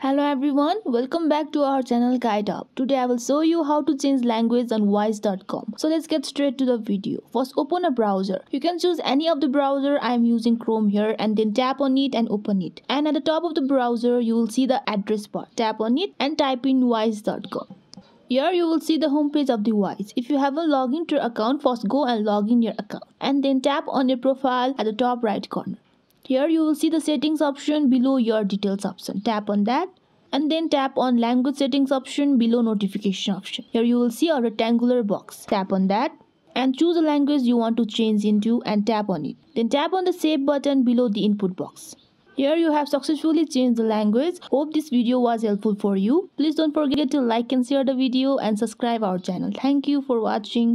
Hello everyone, welcome back to our channel Guide Hub. Today I will show you how to change language on Wise.com. So let's get straight to the video. First open a browser. You can choose any of the browser. I am using Chrome here and then tap on it and open it. And at the top of the browser you will see the address bar. Tap on it and type in Wise.com. Here you will see the homepage of the Wise. If you have a login to your account, first go and log in your account and then tap on your profile at the top right corner. Here you will see the settings option below your details option. Tap on that and then tap on language settings option below notification option. Here you will see a rectangular box. Tap on that and choose a language you want to change into and tap on it. Then tap on the save button below the input box. Here you have successfully changed the language. Hope this video was helpful for you. Please don't forget to like and share the video and subscribe our channel. Thank you for watching.